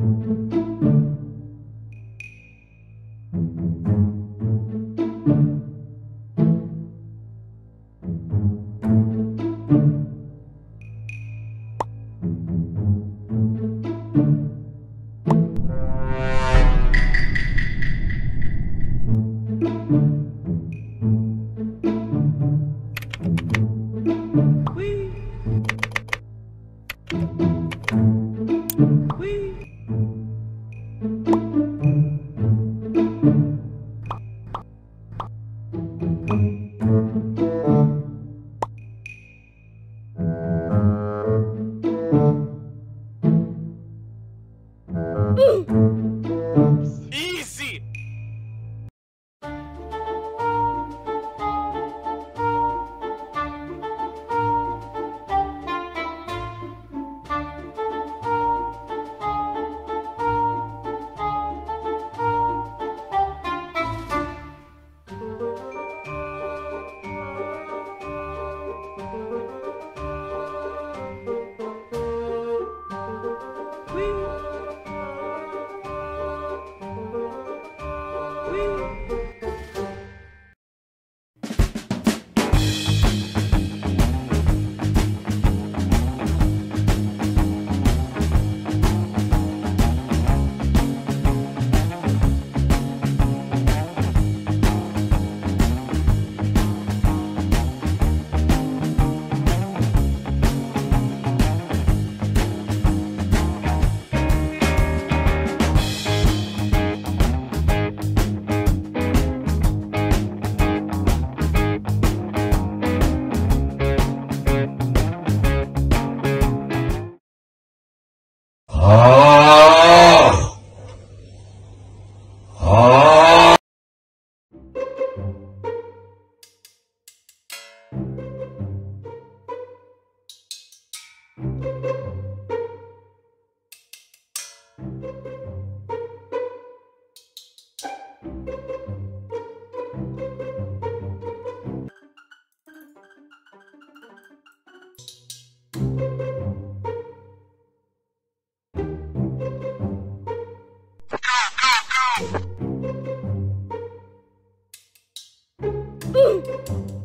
Easy! We. Ooh.